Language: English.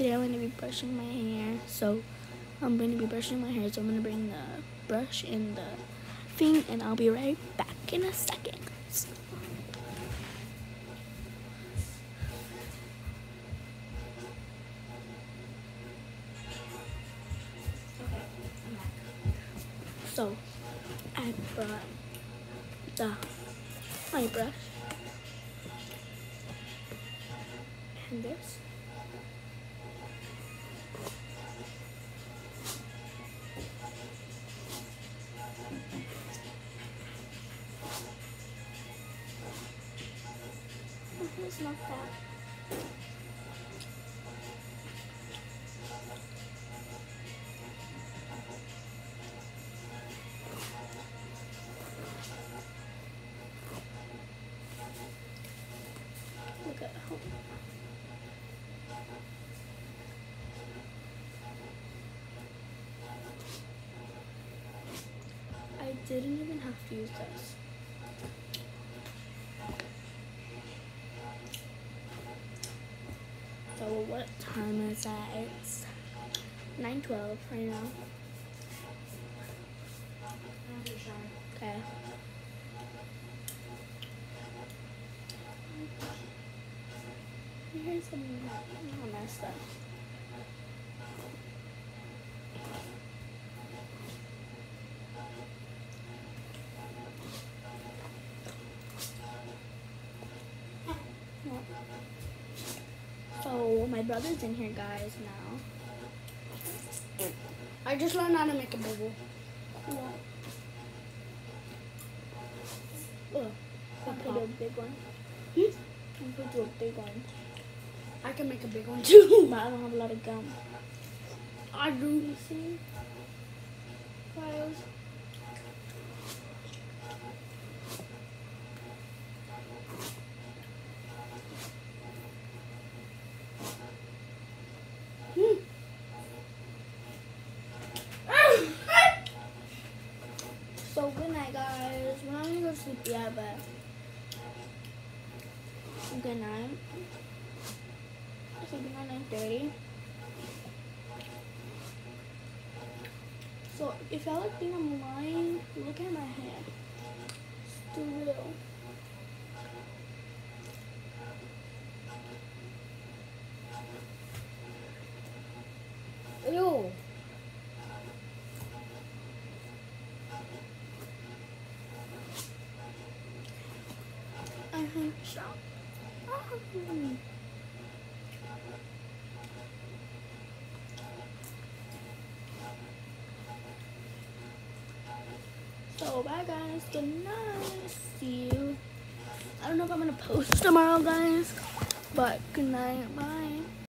today I'm going to be brushing my hair. So I'm going to be brushing my hair. So I'm going to bring the brush and the thing and I'll be right back in a second. So I brought the my brush and this. It's not that. I didn't even have to use this. So what time is that? It's 9.12 right now. Okay. Here's some messed up. So my brother's in here, guys. Now. I just learned how to make a bubble. Cool. Oh, I'll put a big one. Hmm? I'll put a big one. I can make a big one too. But I don't have a lot of gum. I do. See? Files. Hmm. So good guys. We're not gonna go to sleep yet, but good night. Sleeping at nine thirty. So if y'all like think I'm lying, look at my hair. Still real. Ew. So bye guys. Good night. See you. I don't know if I'm gonna post tomorrow, guys. But good night. Bye.